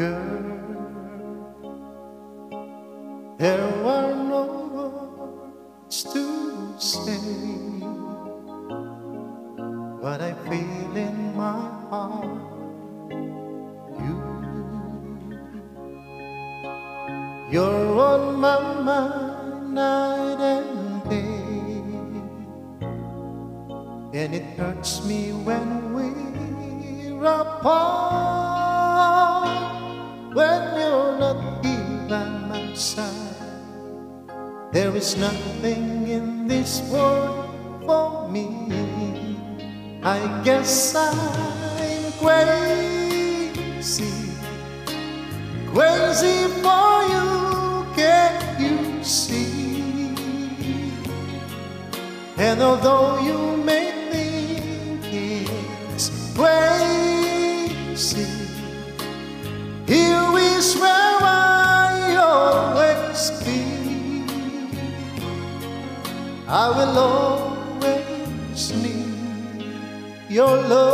girl. There are no words to say what I feel in my heart. You, you're on my mind night and day, and it hurts me when we're apart. When you're not here by my side, there is nothing in this world for me. I guess I'm crazy, crazy for you. Can't you see? And although you may think it's crazy, here is where I always be. I will always need your love.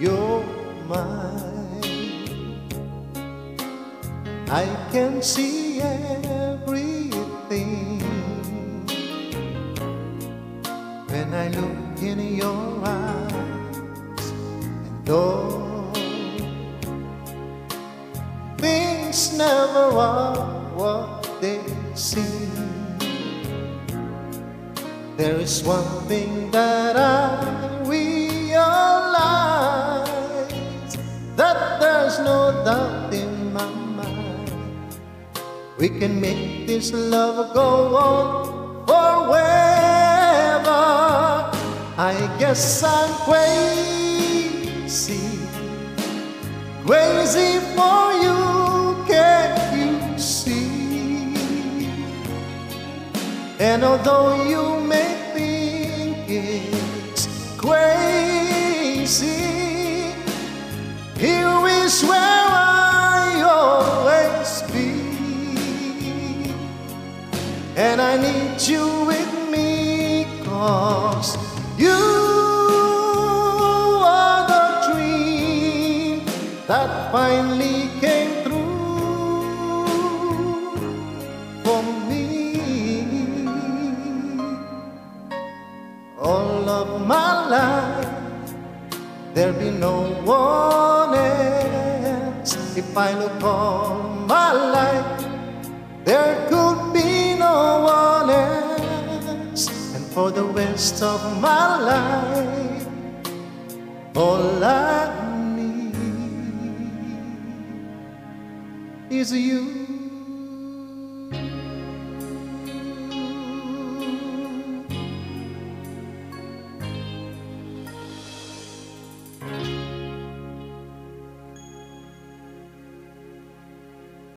You're mine. I can see everything when I look in your eyes, though things never are what they seem. There is one thing that I realize that there's no doubt in my mind. We can make this love go on. I guess I'm crazy, crazy for you. Can't you see? And although you may think it's crazy, here is where I always be. And I need you finally came through for me. All of my life, there'll be no one else. If I look all my life, there could be no one else. And for the rest of my life, all I is you.